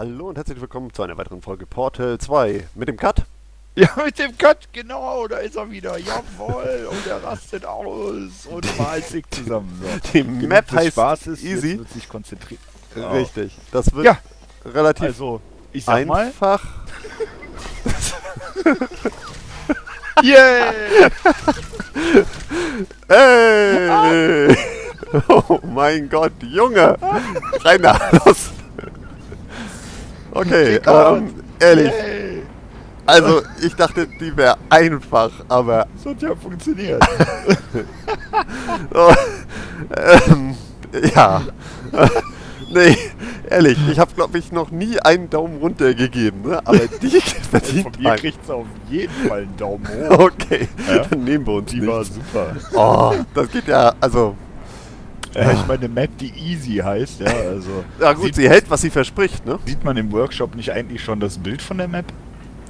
Hallo und herzlich willkommen zu einer weiteren Folge Portal 2 mit dem Cut. Ja, mit dem Cut, genau, da ist er wieder. Jawohl, und er rastet aus und malt sich zusammen. So. Die Genug Map heißt Spaßes, Easy. Jetzt wird sich konzentriert. Richtig. Das wird Ja. relativ Also, ich sag mal, einfach. yeah! Ey! Oh mein Gott, Junge! Rein da, los! Okay, ähm, ehrlich, Yay. also ich dachte, die wäre einfach, aber Das hat ja funktioniert. Oh, ähm, ja. nee, ehrlich, ich habe glaube ich noch nie einen Daumen runter gegeben, ne? aber die Von verdient mir einen. kriegt auf jeden Fall einen Daumen hoch. Okay, Ja. dann nehmen wir uns Die nicht. war super. Oh, das geht ja, also, Ja, ich meine, eine Map, die Easy heißt, ja, also. ja gut, sieht, sie hält, was sie verspricht, ne? sieht man im Workshop nicht eigentlich schon das Bild von der Map?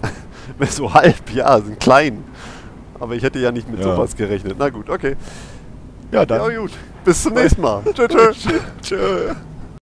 So halb, ja, sind klein. Aber ich hätte ja nicht mit Ja. sowas gerechnet. Na gut, okay. Ja, dann. Ja gut, bis zum nächsten Mal. Tschö, tschö. Tschö.